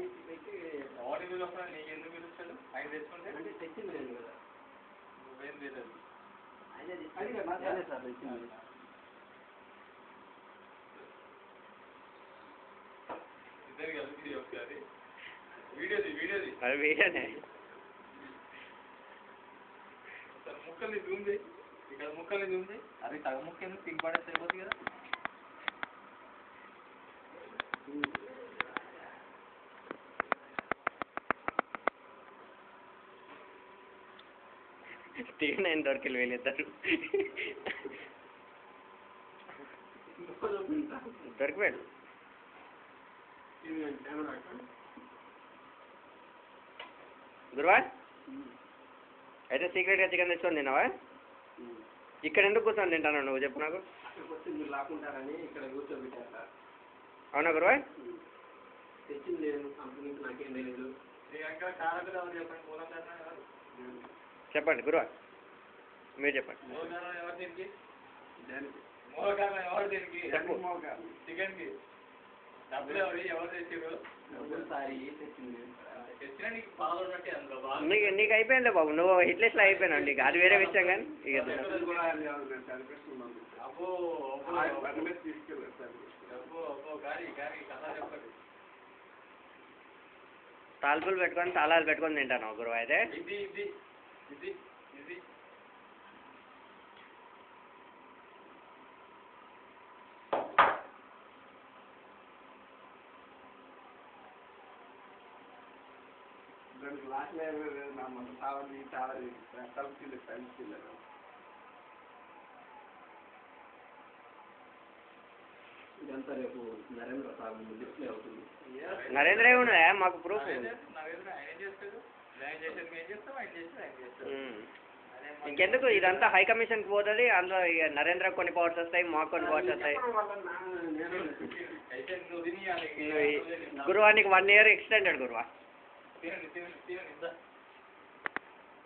నీకు ఎందుకు పిలుస్తాడు ఆయన తెచ్చుకుంటే అంటే తెచ్చింది లేదు కదా నువ్వేం తెలియదు. సార్ తెచ్చింది. ఇద్దరు కలిపి ఒకసారి. వీడియోది వీడియోది. అది వీడియోనే. సార్ ముక్కల్ని జూమ్ చేయి. ఇక్కడ ముక్కల్ని జూమ్ చేయి. అది సగం ముక్క ఎందుకు పింక్ అయిపోతుంది కదా. టీవీ నైన్ దొరికిలు వీళ్ళిద్దరు దొరికిపోయాడు. గురువా అయితే సీక్రెట్గా చికెన్ తెచ్చుకొని తిన్నావా? ఇక్కడ ఎందుకు కూర్చొని తింటాను నువ్వు? చెప్పు నాకు. అవునా గురువా తెచ్చింది లేదు కంపెనీకి నాకేం తెలియదు చెప్పండి గురువా మీరు చెప్పండి. నీకు నీకు నీకు అయిపోయింది బాబు? నువ్వు హిట్లెస్లో అయిపోయినావు నీకు. అది వేరే విషయం కానీ ఇక తాల్పులు పెట్టుకొని తాళాలు పెట్టుకొని తింటాను గురువు అయితే. ఇది ఇది. ఇది దానికి లాస్ట్ నా మన చాలా కలిసి కలిసి ఇదంతా రేపు నరేంద్ర సాగు డిస్ప్లే అవుతుంది. నరేంద్ర ఏమున్నదా మాకు ప్రూఫ్ నరేంద్ర ఏం చేస్తాడు? ఇంకెందుకు ఇదంతా హై కమిషన్కి పోతుంది అందులో ఇక నరేంద్ర కొన్ని పవర్స్ వస్తాయి మాకు కొన్ని పవర్స్ వస్తాయి. చెప్పడం వల్ల నా- నేను అయితే నువ్వు తిని గురువా నీకు వన్ ఇయర్ ఎక్స్టెండెడ్ గురువా.